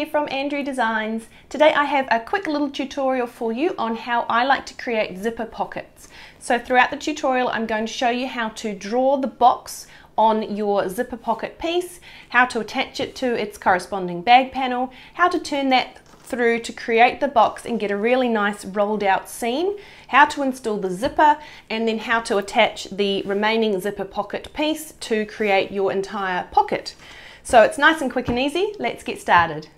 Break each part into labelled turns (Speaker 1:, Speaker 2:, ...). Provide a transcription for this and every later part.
Speaker 1: here from Andrie Designs. Today I have a quick little tutorial for you on how I like to create zipper pockets. So throughout the tutorial I'm going to show you how to draw the box on your zipper pocket piece, how to attach it to its corresponding bag panel, how to turn that through to create the box and get a really nice rolled out seam, how to install the zipper, and then how to attach the remaining zipper pocket piece to create your entire pocket. So it's nice and quick and easy. Let's get started.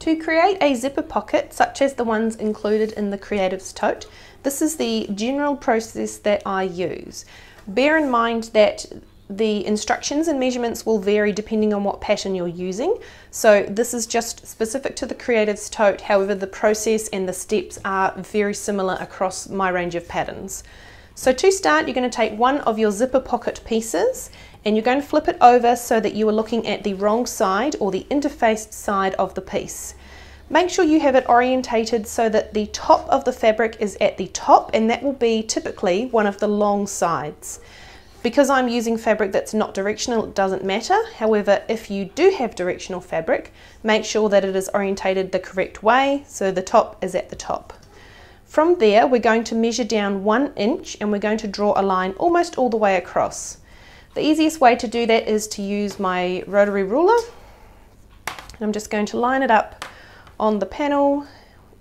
Speaker 1: To create a zipper pocket, such as the ones included in the Creatives Tote, this is the general process that I use. Bear in mind that the instructions and measurements will vary depending on what pattern you're using. So this is just specific to the Creatives Tote, however the process and the steps are very similar across my range of patterns. So to start, you're going to take one of your zipper pocket pieces and you're going to flip it over so that you are looking at the wrong side or the interfaced side of the piece. Make sure you have it orientated so that the top of the fabric is at the top and that will be typically one of the long sides. Because I'm using fabric that's not directional, it doesn't matter. However, if you do have directional fabric, make sure that it is orientated the correct way so the top is at the top. From there, we're going to measure down one inch and we're going to draw a line almost all the way across. The easiest way to do that is to use my rotary ruler. I'm just going to line it up on the panel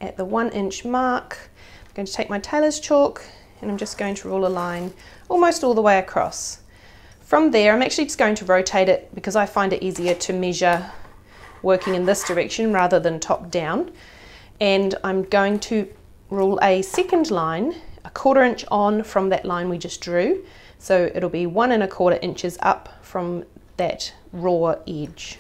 Speaker 1: at the one inch mark. I'm going to take my tailor's chalk and I'm just going to rule a line almost all the way across. From there, I'm actually just going to rotate it because I find it easier to measure working in this direction rather than top down. And I'm going to rule a second line a quarter inch on from that line we just drew. So it'll be one and a quarter inches up from that raw edge.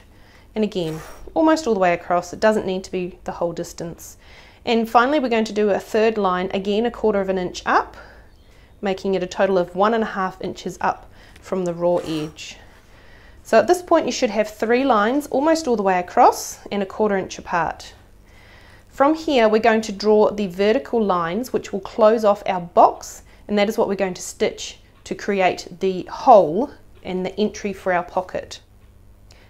Speaker 1: And again, almost all the way across. It doesn't need to be the whole distance. And finally, we're going to do a third line, again, a quarter of an inch up, making it a total of one and a half inches up from the raw edge. So at this point, you should have three lines almost all the way across and a quarter inch apart. From here, we're going to draw the vertical lines which will close off our box and that is what we're going to stitch to create the hole and the entry for our pocket.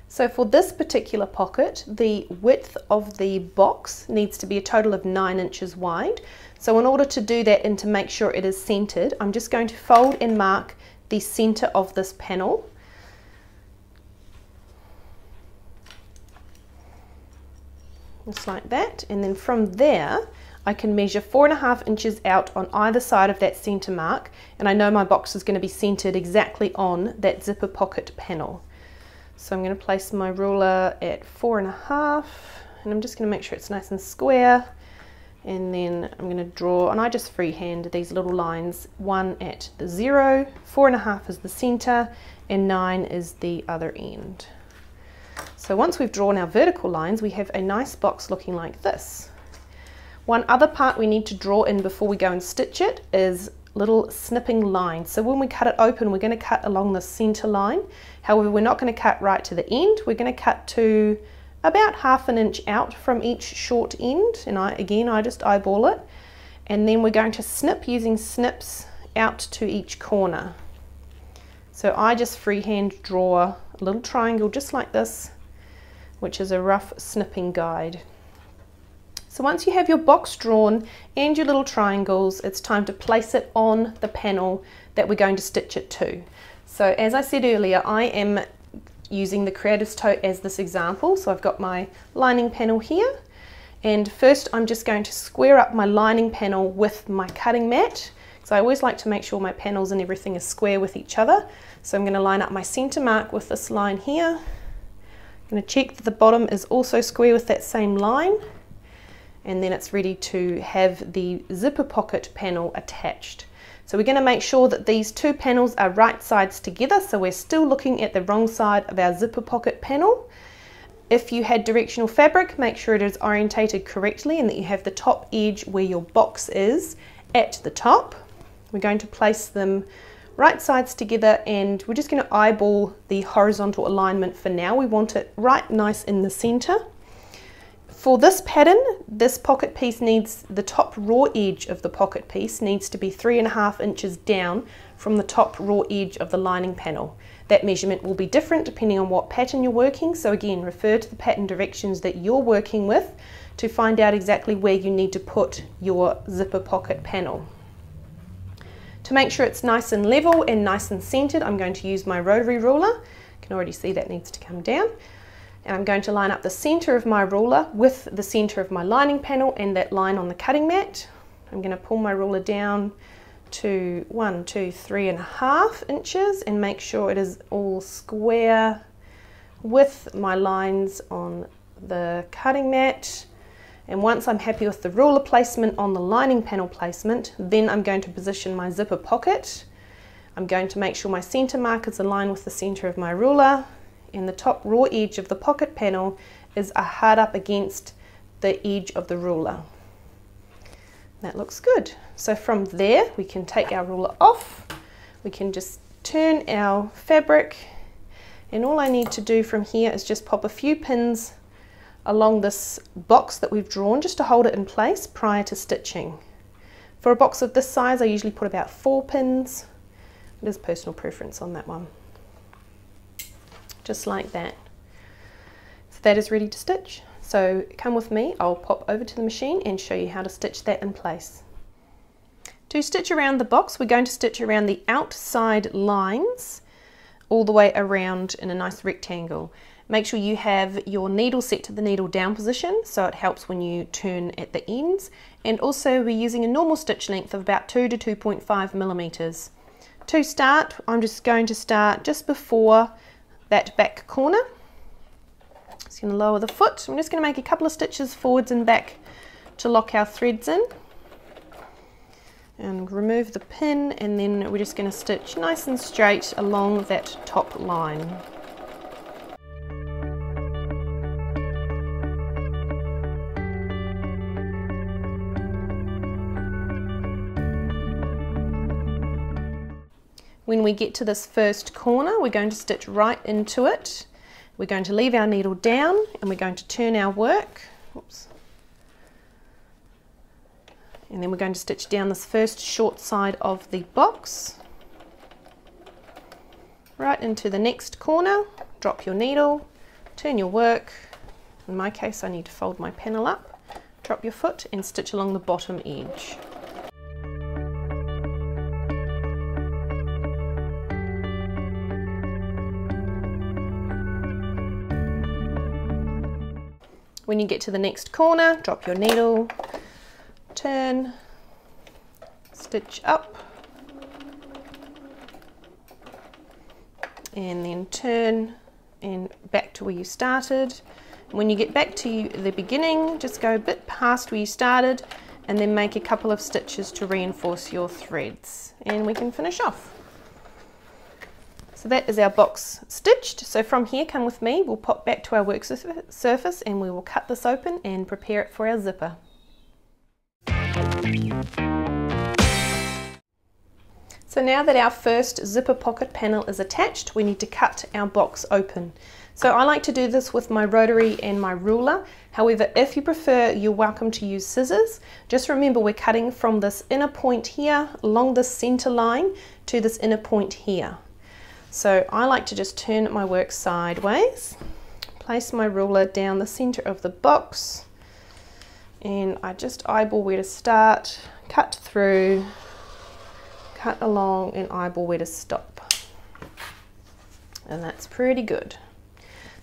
Speaker 1: So for this particular pocket, the width of the box needs to be a total of nine inches wide. So in order to do that and to make sure it is centered, I'm just going to fold and mark the center of this panel just like that. And then from there I can measure four and a half inches out on either side of that center mark. And I know my box is going to be centered exactly on that zipper pocket panel. So I'm going to place my ruler at four and a half. And I'm just going to make sure it's nice and square. And then I'm going to draw and I just freehand these little lines. One at the zero four and a half is the center and nine is the other end so once we've drawn our vertical lines, we have a nice box looking like this. One other part we need to draw in before we go and stitch it is little snipping lines. So when we cut it open, we're going to cut along the center line. However, we're not going to cut right to the end. We're going to cut to about half an inch out from each short end. And I, again, I just eyeball it. And then we're going to snip using snips out to each corner. So I just freehand draw a little triangle just like this which is a rough snipping guide. So once you have your box drawn and your little triangles, it's time to place it on the panel that we're going to stitch it to. So as I said earlier, I am using the Creatives Tote as this example. So I've got my lining panel here. And first I'm just going to square up my lining panel with my cutting mat. So I always like to make sure my panels and everything is square with each other. So I'm going to line up my center mark with this line here I'm going to check that the bottom is also square with that same line and then it's ready to have the zipper pocket panel attached. So we're going to make sure that these two panels are right sides together so we're still looking at the wrong side of our zipper pocket panel. If you had directional fabric, make sure it is orientated correctly and that you have the top edge where your box is at the top. We're going to place them right sides together and we're just going to eyeball the horizontal alignment for now. We want it right nice in the center. For this pattern, this pocket piece needs, the top raw edge of the pocket piece needs to be three and a half inches down from the top raw edge of the lining panel. That measurement will be different depending on what pattern you're working, so again, refer to the pattern directions that you're working with to find out exactly where you need to put your zipper pocket panel. To make sure it's nice and level and nice and centered, I'm going to use my rotary ruler. You can already see that needs to come down. And I'm going to line up the center of my ruler with the center of my lining panel and that line on the cutting mat. I'm going to pull my ruler down to one, two, three and a half inches and make sure it is all square with my lines on the cutting mat and once I'm happy with the ruler placement on the lining panel placement, then I'm going to position my zipper pocket. I'm going to make sure my center markers align with the center of my ruler and the top raw edge of the pocket panel is hard up against the edge of the ruler. That looks good. So from there, we can take our ruler off. We can just turn our fabric and all I need to do from here is just pop a few pins along this box that we've drawn just to hold it in place prior to stitching. For a box of this size I usually put about four pins. It is personal preference on that one. Just like that. So that is ready to stitch. So come with me, I'll pop over to the machine and show you how to stitch that in place. To stitch around the box, we're going to stitch around the outside lines all the way around in a nice rectangle. Make sure you have your needle set to the needle down position so it helps when you turn at the ends. And also we're using a normal stitch length of about 2 to 2.5 millimeters. To start, I'm just going to start just before that back corner. Just going to lower the foot. I'm just going to make a couple of stitches forwards and back to lock our threads in. And remove the pin and then we're just going to stitch nice and straight along that top line. When we get to this first corner, we're going to stitch right into it. We're going to leave our needle down and we're going to turn our work. Oops. And then we're going to stitch down this first short side of the box. Right into the next corner, drop your needle, turn your work. In my case, I need to fold my panel up, drop your foot and stitch along the bottom edge. When you get to the next corner, drop your needle, turn, stitch up, and then turn and back to where you started. When you get back to the beginning, just go a bit past where you started and then make a couple of stitches to reinforce your threads. And we can finish off. So that is our box stitched. So from here, come with me, we'll pop back to our work surface and we will cut this open and prepare it for our zipper. So now that our first zipper pocket panel is attached, we need to cut our box open. So I like to do this with my rotary and my ruler. However, if you prefer, you're welcome to use scissors. Just remember we're cutting from this inner point here along the center line to this inner point here. So I like to just turn my work sideways, place my ruler down the center of the box, and I just eyeball where to start, cut through, cut along, and eyeball where to stop. And that's pretty good.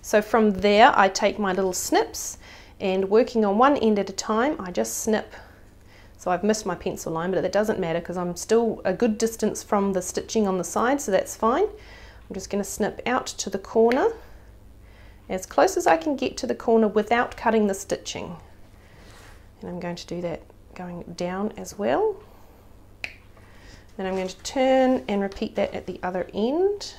Speaker 1: So from there, I take my little snips and working on one end at a time, I just snip. So I've missed my pencil line, but that doesn't matter because I'm still a good distance from the stitching on the side, so that's fine. I'm just going to snip out to the corner as close as I can get to the corner without cutting the stitching. And I'm going to do that going down as well. Then I'm going to turn and repeat that at the other end.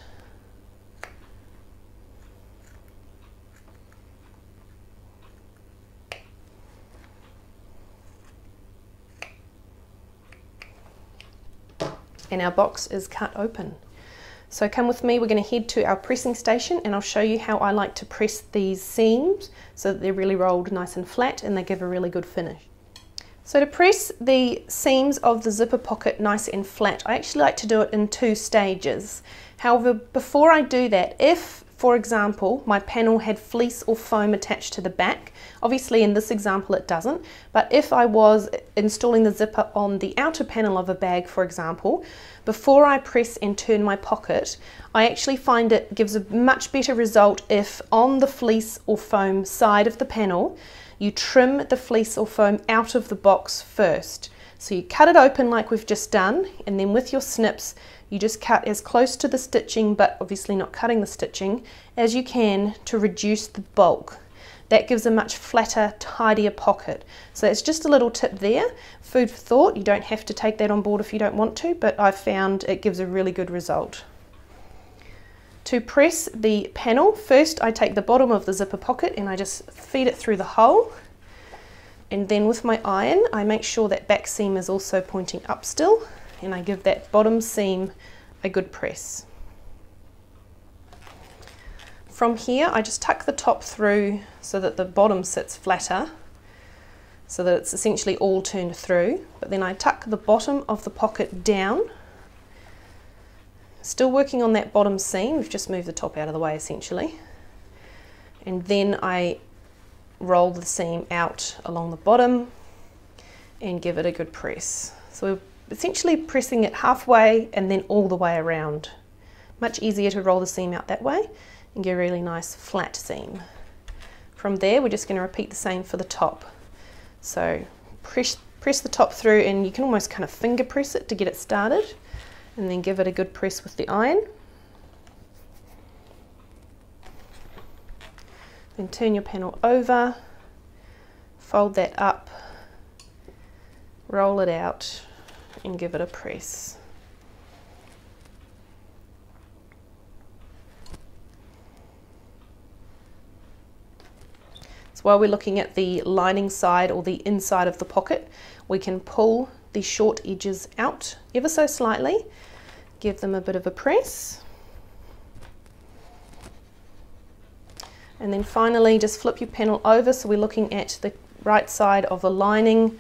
Speaker 1: And our box is cut open. So come with me, we're going to head to our pressing station and I'll show you how I like to press these seams so that they're really rolled nice and flat and they give a really good finish. So to press the seams of the zipper pocket nice and flat, I actually like to do it in two stages. However, before I do that, if, for example, my panel had fleece or foam attached to the back, obviously in this example it doesn't, but if I was installing the zipper on the outer panel of a bag, for example, before I press and turn my pocket, I actually find it gives a much better result if on the fleece or foam side of the panel, you trim the fleece or foam out of the box first. So you cut it open like we've just done and then with your snips you just cut as close to the stitching but obviously not cutting the stitching as you can to reduce the bulk. That gives a much flatter, tidier pocket. So it's just a little tip there, food for thought. You don't have to take that on board if you don't want to, but I've found it gives a really good result. To press the panel, first I take the bottom of the zipper pocket and I just feed it through the hole. And then with my iron, I make sure that back seam is also pointing up still and I give that bottom seam a good press. From here, I just tuck the top through so that the bottom sits flatter, so that it's essentially all turned through. But then I tuck the bottom of the pocket down Still working on that bottom seam, we've just moved the top out of the way essentially. And then I roll the seam out along the bottom and give it a good press. So essentially pressing it halfway and then all the way around. Much easier to roll the seam out that way and get a really nice flat seam. From there we're just going to repeat the same for the top. So press, press the top through and you can almost kind of finger press it to get it started and then give it a good press with the iron. Then turn your panel over, fold that up, roll it out and give it a press. So while we're looking at the lining side or the inside of the pocket, we can pull the short edges out ever so slightly, give them a bit of a press. And then finally just flip your panel over so we're looking at the right side of the lining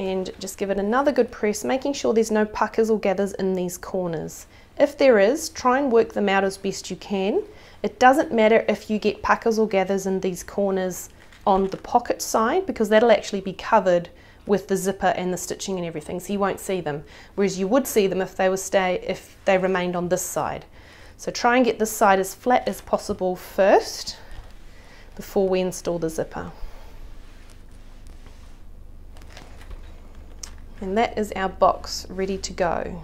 Speaker 1: and just give it another good press, making sure there's no puckers or gathers in these corners. If there is, try and work them out as best you can. It doesn't matter if you get puckers or gathers in these corners on the pocket side because that'll actually be covered with the zipper and the stitching and everything, so you won't see them. Whereas you would see them if they were stay if they remained on this side. So try and get this side as flat as possible first before we install the zipper. And that is our box ready to go.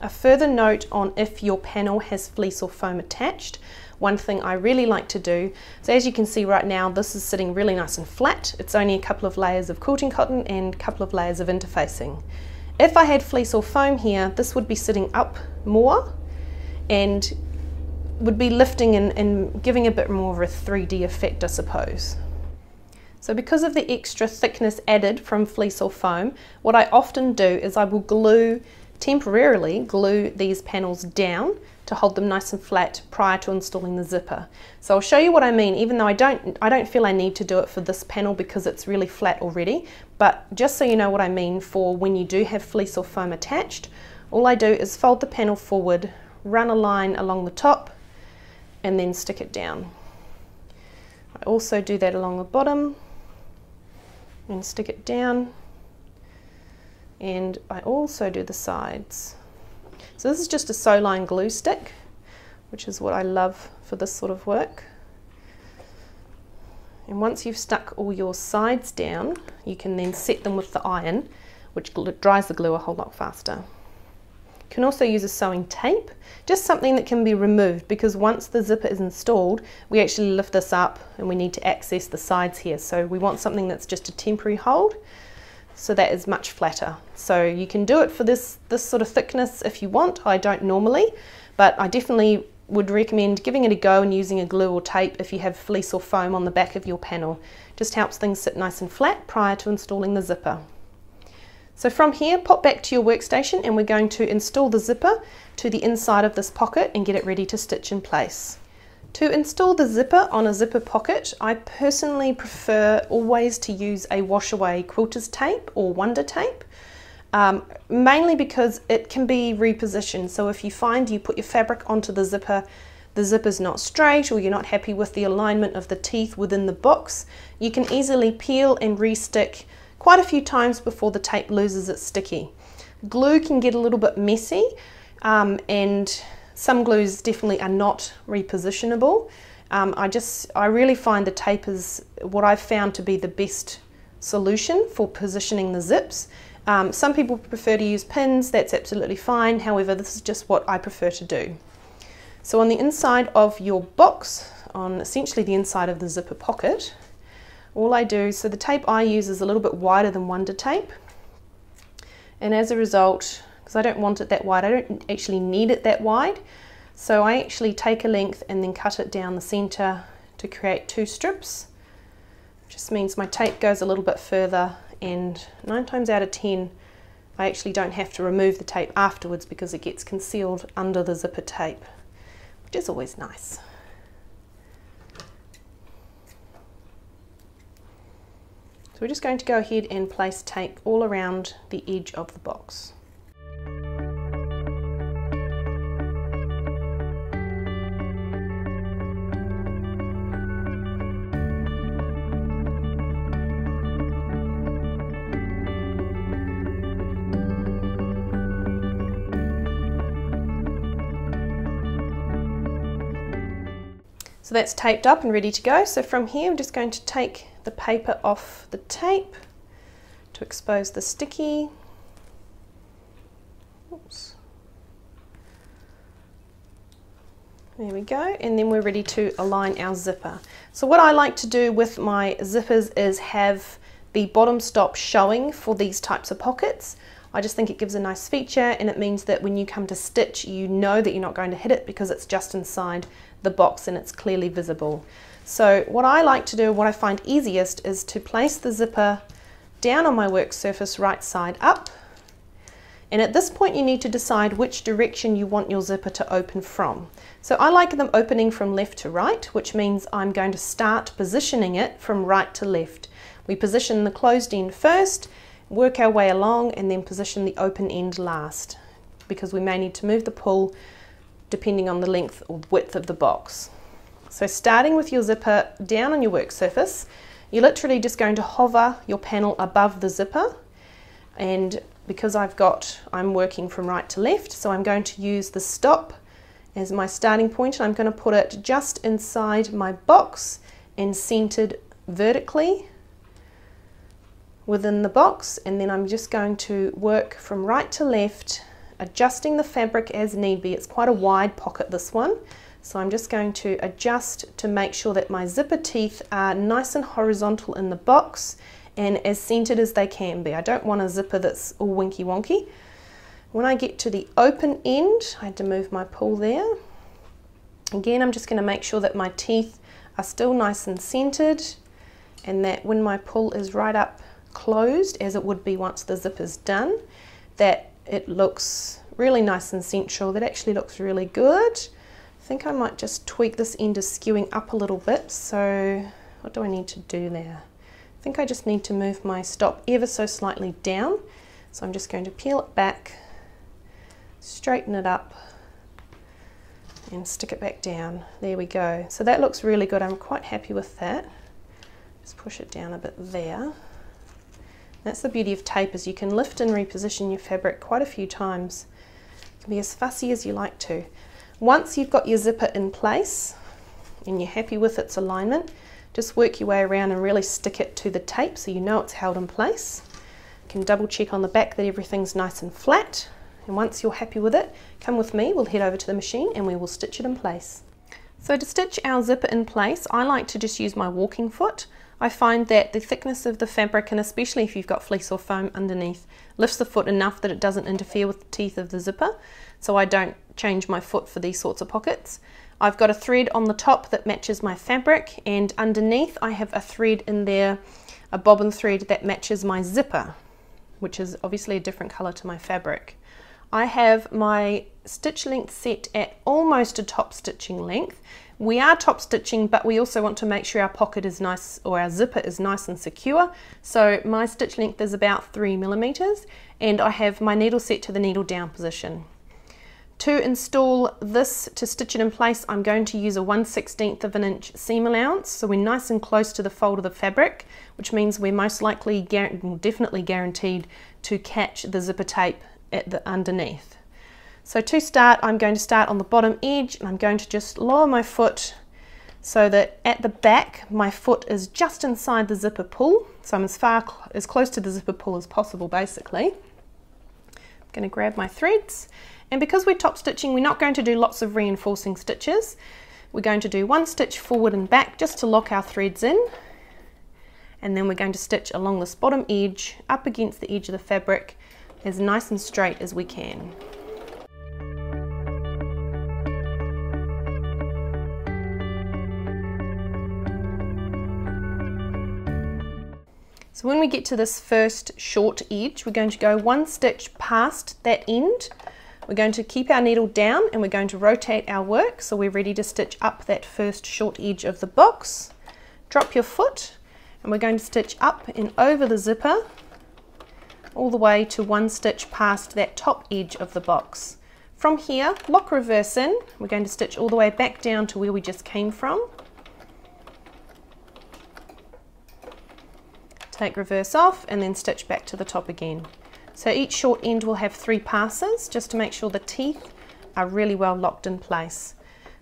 Speaker 1: A further note on if your panel has fleece or foam attached, one thing I really like to do. So as you can see right now, this is sitting really nice and flat. It's only a couple of layers of quilting cotton and a couple of layers of interfacing. If I had fleece or foam here, this would be sitting up more and would be lifting and, and giving a bit more of a 3D effect, I suppose. So because of the extra thickness added from fleece or foam, what I often do is I will glue, temporarily glue these panels down to hold them nice and flat prior to installing the zipper. So I'll show you what I mean, even though I don't, I don't feel I need to do it for this panel because it's really flat already, but just so you know what I mean for when you do have fleece or foam attached, all I do is fold the panel forward, run a line along the top, and then stick it down. I also do that along the bottom, and stick it down, and I also do the sides. So this is just a Sewline glue stick, which is what I love for this sort of work. And once you've stuck all your sides down, you can then set them with the iron, which dries the glue a whole lot faster. You can also use a sewing tape, just something that can be removed because once the zipper is installed, we actually lift this up and we need to access the sides here. So we want something that's just a temporary hold so that is much flatter. So you can do it for this, this sort of thickness if you want. I don't normally, but I definitely would recommend giving it a go and using a glue or tape if you have fleece or foam on the back of your panel. Just helps things sit nice and flat prior to installing the zipper. So from here, pop back to your workstation and we're going to install the zipper to the inside of this pocket and get it ready to stitch in place. To install the zipper on a zipper pocket, I personally prefer always to use a wash away quilter's tape or wonder tape. Um, mainly because it can be repositioned. So if you find you put your fabric onto the zipper, the zipper's not straight or you're not happy with the alignment of the teeth within the box, you can easily peel and restick quite a few times before the tape loses its sticky. Glue can get a little bit messy um, and some glues definitely are not repositionable. Um, I just, I really find the tape is what I've found to be the best solution for positioning the zips. Um, some people prefer to use pins, that's absolutely fine. However, this is just what I prefer to do. So on the inside of your box, on essentially the inside of the zipper pocket, all I do, so the tape I use is a little bit wider than Wonder tape. And as a result, because I don't want it that wide, I don't actually need it that wide. So I actually take a length and then cut it down the center to create two strips. Just means my tape goes a little bit further and nine times out of 10, I actually don't have to remove the tape afterwards because it gets concealed under the zipper tape, which is always nice. So we're just going to go ahead and place tape all around the edge of the box. So that's taped up and ready to go. So from here, I'm just going to take the paper off the tape to expose the sticky. Oops. There we go, and then we're ready to align our zipper. So what I like to do with my zippers is have the bottom stop showing for these types of pockets. I just think it gives a nice feature and it means that when you come to stitch you know that you're not going to hit it because it's just inside the box and it's clearly visible. So what I like to do, what I find easiest is to place the zipper down on my work surface right side up and at this point you need to decide which direction you want your zipper to open from. So I like them opening from left to right, which means I'm going to start positioning it from right to left. We position the closed end first, work our way along and then position the open end last because we may need to move the pull depending on the length or width of the box. So starting with your zipper down on your work surface, you're literally just going to hover your panel above the zipper. And because I've got, I'm working from right to left, so I'm going to use the stop as my starting point and I'm going to put it just inside my box and centered vertically within the box. And then I'm just going to work from right to left adjusting the fabric as need be. It's quite a wide pocket this one so I'm just going to adjust to make sure that my zipper teeth are nice and horizontal in the box and as centered as they can be. I don't want a zipper that's all winky wonky. When I get to the open end, I had to move my pull there. Again, I'm just going to make sure that my teeth are still nice and centered and that when my pull is right up closed, as it would be once the zip is done, that it looks really nice and central. That actually looks really good. I think I might just tweak this end of skewing up a little bit. So what do I need to do there? I think I just need to move my stop ever so slightly down. So I'm just going to peel it back, straighten it up, and stick it back down. There we go. So that looks really good. I'm quite happy with that. Just push it down a bit there. That's the beauty of tape is you can lift and reposition your fabric quite a few times. You can be as fussy as you like to. Once you've got your zipper in place and you're happy with its alignment, just work your way around and really stick it to the tape so you know it's held in place. You can double check on the back that everything's nice and flat. And once you're happy with it, come with me, we'll head over to the machine and we will stitch it in place. So to stitch our zipper in place, I like to just use my walking foot. I find that the thickness of the fabric, and especially if you've got fleece or foam underneath, lifts the foot enough that it doesn't interfere with the teeth of the zipper, so I don't change my foot for these sorts of pockets. I've got a thread on the top that matches my fabric, and underneath I have a thread in there, a bobbin thread that matches my zipper. which is obviously a different colour to my fabric. I have my stitch length set at almost a top stitching length. We are top stitching, but we also want to make sure our pocket is nice or our zipper is nice and secure. So my stitch length is about three millimeters and I have my needle set to the needle down position. To install this, to stitch it in place, I'm going to use a 1 16th of an inch seam allowance. So we're nice and close to the fold of the fabric, which means we're most likely, definitely guaranteed to catch the zipper tape at the underneath. So to start, I'm going to start on the bottom edge and I'm going to just lower my foot so that at the back, my foot is just inside the zipper pull. So I'm as far, as close to the zipper pull as possible, basically. I'm going to grab my threads and because we're top stitching, we're not going to do lots of reinforcing stitches. We're going to do one stitch forward and back just to lock our threads in. And then we're going to stitch along this bottom edge up against the edge of the fabric as nice and straight as we can. So when we get to this first short edge, we're going to go one stitch past that end we're going to keep our needle down and we're going to rotate our work so we're ready to stitch up that first short edge of the box. Drop your foot and we're going to stitch up and over the zipper all the way to one stitch past that top edge of the box. From here, lock reverse in. We're going to stitch all the way back down to where we just came from. Take reverse off and then stitch back to the top again. So each short end will have three passes just to make sure the teeth are really well locked in place.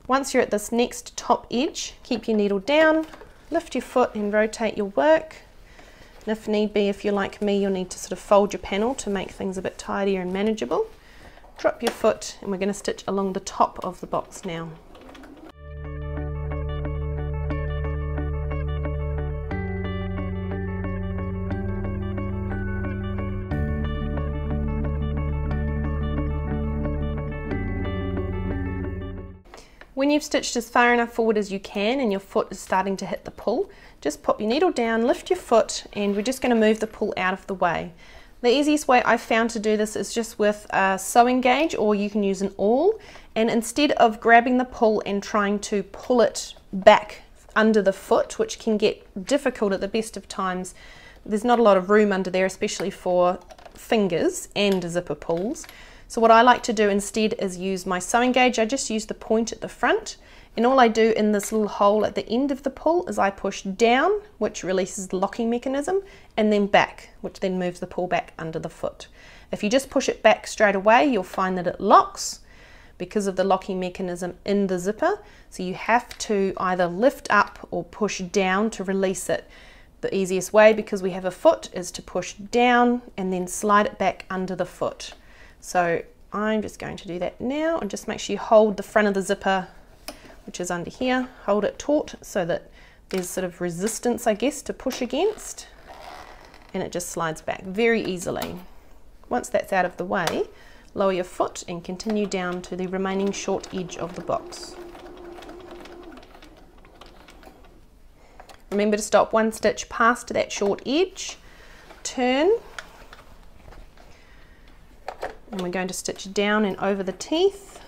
Speaker 1: Once you're at this next top edge, keep your needle down, lift your foot and rotate your work. And if need be, if you're like me, you'll need to sort of fold your panel to make things a bit tidier and manageable. Drop your foot and we're going to stitch along the top of the box now. When you've stitched as far enough forward as you can and your foot is starting to hit the pull, just pop your needle down, lift your foot, and we're just going to move the pull out of the way. The easiest way I've found to do this is just with a sewing gauge or you can use an awl and instead of grabbing the pull and trying to pull it back under the foot, which can get difficult at the best of times, there's not a lot of room under there, especially for fingers and zipper pulls. So what I like to do instead is use my sewing gauge. I just use the point at the front and all I do in this little hole at the end of the pull is I push down, which releases the locking mechanism, and then back, which then moves the pull back under the foot. If you just push it back straight away, you'll find that it locks because of the locking mechanism in the zipper. So you have to either lift up or push down to release it. The easiest way, because we have a foot, is to push down and then slide it back under the foot. So I'm just going to do that now and just make sure you hold the front of the zipper, which is under here, hold it taut so that there's sort of resistance, I guess, to push against and it just slides back very easily. Once that's out of the way, lower your foot and continue down to the remaining short edge of the box. Remember to stop one stitch past that short edge, turn and we're going to stitch down and over the teeth.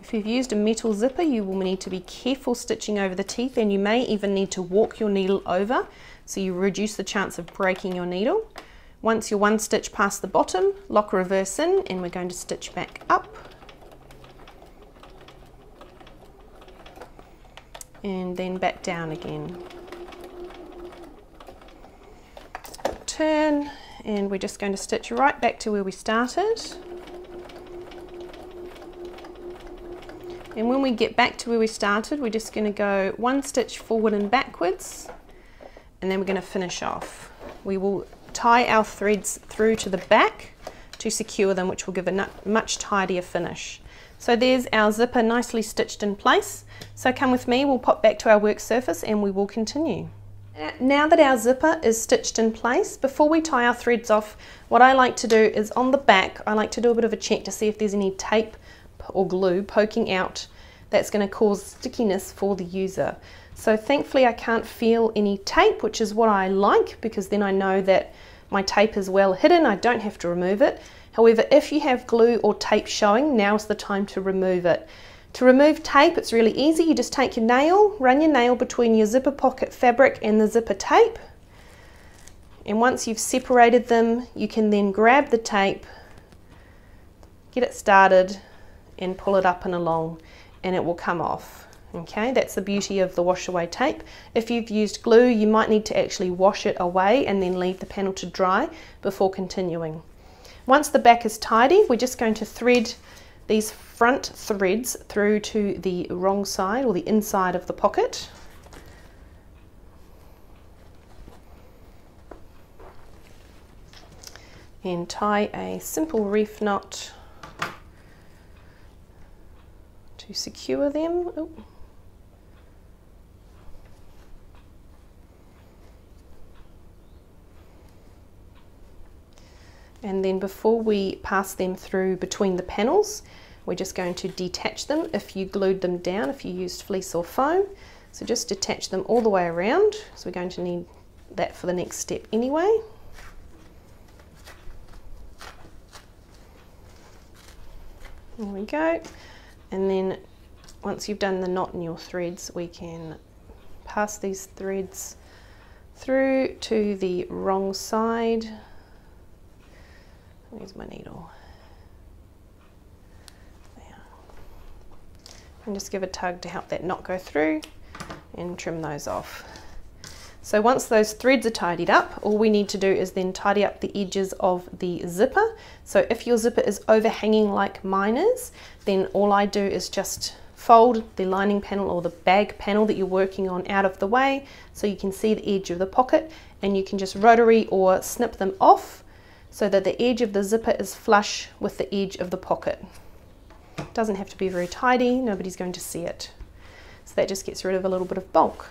Speaker 1: If you've used a metal zipper you will need to be careful stitching over the teeth and you may even need to walk your needle over so you reduce the chance of breaking your needle. Once you're one stitch past the bottom, lock reverse in and we're going to stitch back up. And then back down again. Turn and we're just going to stitch right back to where we started. And when we get back to where we started, we're just going to go one stitch forward and backwards, and then we're going to finish off. We will tie our threads through to the back to secure them, which will give a much tidier finish. So there's our zipper nicely stitched in place. So come with me, we'll pop back to our work surface and we will continue. Uh, now that our zipper is stitched in place, before we tie our threads off, what I like to do is on the back, I like to do a bit of a check to see if there's any tape or glue poking out that's going to cause stickiness for the user. So thankfully I can't feel any tape, which is what I like because then I know that My tape is well hidden, I don't have to remove it. However, if you have glue or tape showing, now's the time to remove it. To remove tape, it's really easy. You just take your nail, run your nail between your zipper pocket fabric and the zipper tape. And once you've separated them, you can then grab the tape, get it started, and pull it up and along, and it will come off. Okay, that's the beauty of the wash away tape. If you've used glue, you might need to actually wash it away and then leave the panel to dry before continuing. Once the back is tidy, we're just going to thread these front threads through to the wrong side or the inside of the pocket. And tie a simple reef knot to secure them. And then before we pass them through between the panels we're just going to detach them. If you glued them down if you used fleece or foam so just detach them all the way around. So we're going to need that for the next step anyway. There we go. And then once you've done the knot in your threads we can pass these threads through to the wrong side Where's my needle? There. And just give a tug to help that knot go through and trim those off. So once those threads are tidied up, all we need to do is then tidy up the edges of the zipper. So if your zipper is overhanging like mine is, then all I do is just fold the lining panel or the bag panel that you're working on out of the way so you can see the edge of the pocket and you can just rotary or snip them off so that the edge of the zipper is flush with the edge of the pocket. It doesn't have to be very tidy, nobody's going to see it. So that just gets rid of a little bit of bulk.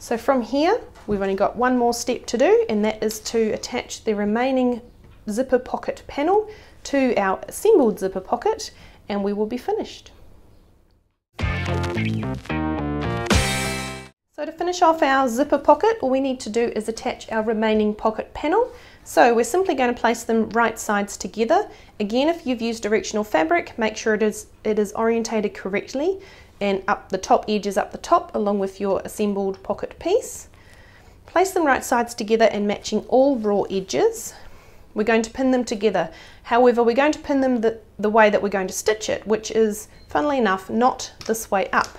Speaker 1: So from here, we've only got one more step to do, and that is to attach the remaining zipper pocket panel to our assembled zipper pocket, and we will be finished. So to finish off our zipper pocket, all we need to do is attach our remaining pocket panel. So we're simply going to place them right sides together. Again, if you've used directional fabric, make sure it is, it is orientated correctly and up the top edges up the top along with your assembled pocket piece. Place them right sides together and matching all raw edges. We're going to pin them together. However, we're going to pin them the, the way that we're going to stitch it, which is, funnily enough, not this way up.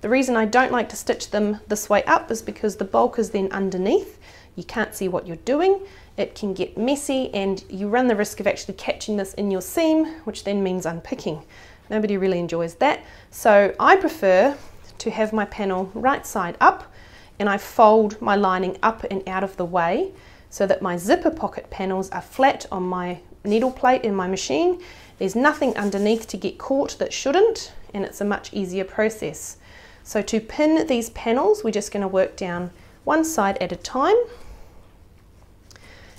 Speaker 1: The reason I don't like to stitch them this way up is because the bulk is then underneath. You can't see what you're doing it can get messy and you run the risk of actually catching this in your seam, which then means unpicking. Nobody really enjoys that. So I prefer to have my panel right side up and I fold my lining up and out of the way so that my zipper pocket panels are flat on my needle plate in my machine. There's nothing underneath to get caught that shouldn't and it's a much easier process. So to pin these panels, we're just going to work down one side at a time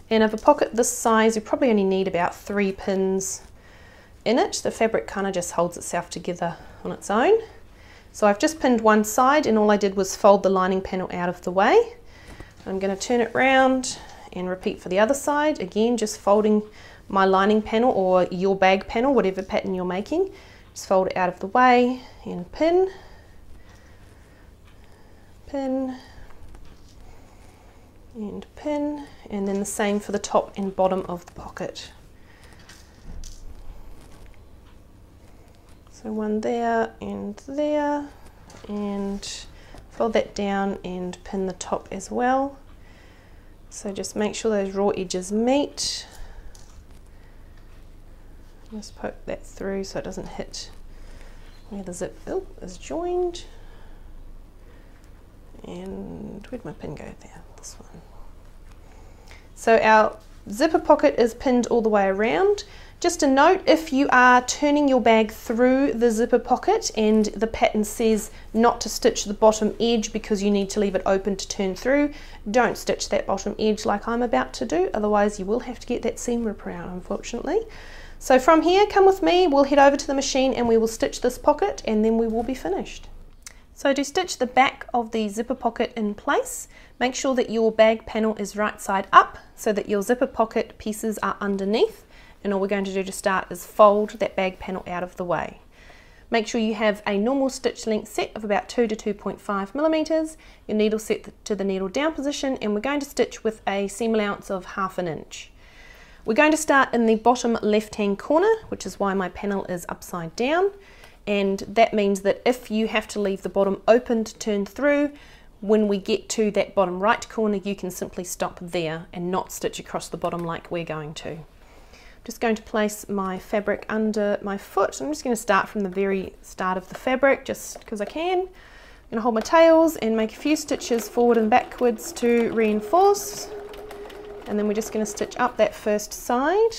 Speaker 1: and of a pocket this size, you probably only need about three pins in it. The fabric kind of just holds itself together on its own. So I've just pinned one side and all I did was fold the lining panel out of the way. I'm going to turn it round and repeat for the other side. Again, just folding my lining panel or your bag panel, whatever pattern you're making. Just fold it out of the way and pin, pin, and pin and then the same for the top and bottom of the pocket. So one there and there and fold that down and pin the top as well. So just make sure those raw edges meet. Just poke that through so it doesn't hit where the zip oh, is joined. And where'd my pin go there? This one. So our zipper pocket is pinned all the way around. Just a note, if you are turning your bag through the zipper pocket and the pattern says not to stitch the bottom edge because you need to leave it open to turn through, don't stitch that bottom edge like I'm about to do, otherwise you will have to get that seam ripper out unfortunately. So from here, come with me, we'll head over to the machine and we will stitch this pocket and then we will be finished. So to stitch the back of the zipper pocket in place, make sure that your bag panel is right side up so that your zipper pocket pieces are underneath. And all we're going to do to start is fold that bag panel out of the way. Make sure you have a normal stitch length set of about 2 to 2.5 millimeters, your needle set to the needle down position, and we're going to stitch with a seam allowance of half an inch. We're going to start in the bottom left hand corner, which is why my panel is upside down and that means that if you have to leave the bottom open to turn through, when we get to that bottom right corner you can simply stop there and not stitch across the bottom like we're going to. Just going to place my fabric under my foot. I'm just going to start from the very start of the fabric just because I can. I'm going to hold my tails and make a few stitches forward and backwards to reinforce and then we're just going to stitch up that first side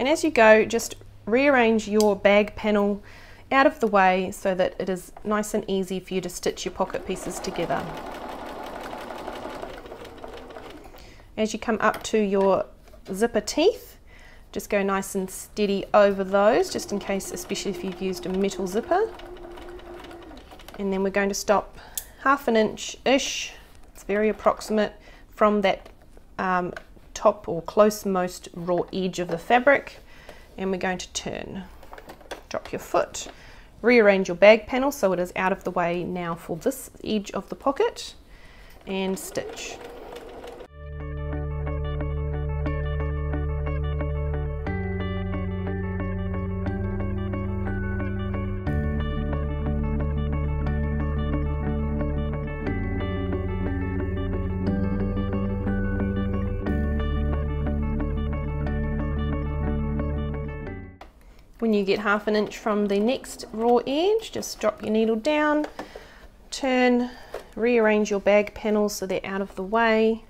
Speaker 1: And as you go, just rearrange your bag panel out of the way so that it is nice and easy for you to stitch your pocket pieces together. As you come up to your zipper teeth, just go nice and steady over those, just in case, especially if you've used a metal zipper. And then we're going to stop half an inch-ish, it's very approximate, from that um, top or close most raw edge of the fabric and we're going to turn. Drop your foot, rearrange your bag panel so it is out of the way now for this edge of the pocket and stitch. When you get half an inch from the next raw edge, just drop your needle down, turn, rearrange your bag panels so they're out of the way,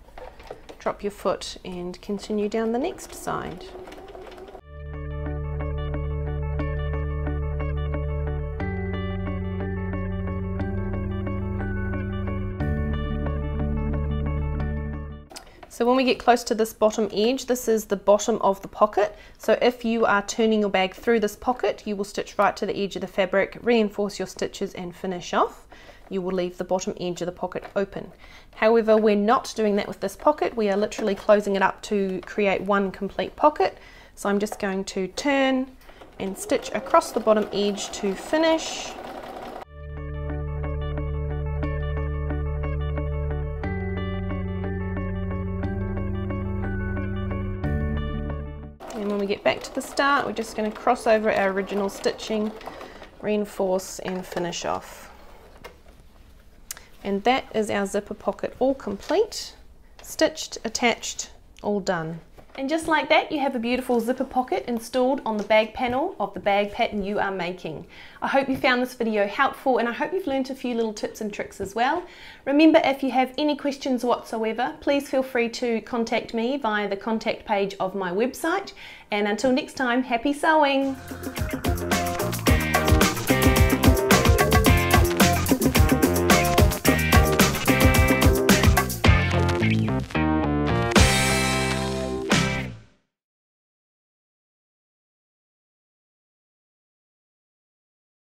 Speaker 1: drop your foot and continue down the next side. So when we get close to this bottom edge, this is the bottom of the pocket. So if you are turning your bag through this pocket, you will stitch right to the edge of the fabric, reinforce your stitches and finish off. You will leave the bottom edge of the pocket open. However, we're not doing that with this pocket. We are literally closing it up to create one complete pocket. So I'm just going to turn and stitch across the bottom edge to finish back to the start, we're just going to cross over our original stitching, reinforce and finish off. And that is our zipper pocket all complete, stitched, attached, all done. And just like that, you have a beautiful zipper pocket installed on the bag panel of the bag pattern you are making. I hope you found this video helpful and I hope you've learned a few little tips and tricks as well. Remember, if you have any questions whatsoever, please feel free to contact me via the contact page of my website. And until next time, happy sewing!